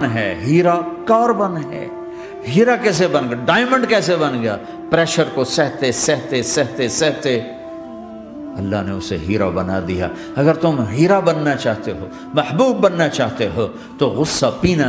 है, हीरा कार्बन है। हीरा कैसे बन गया? डायमंड कैसे बन गया? प्रेशर को सहते सहते सहते सहते अल्लाह ने उसे हीरा बना दिया। अगर तुम हीरा बनना चाहते हो, महबूब बनना चाहते हो तो गुस्सा पीना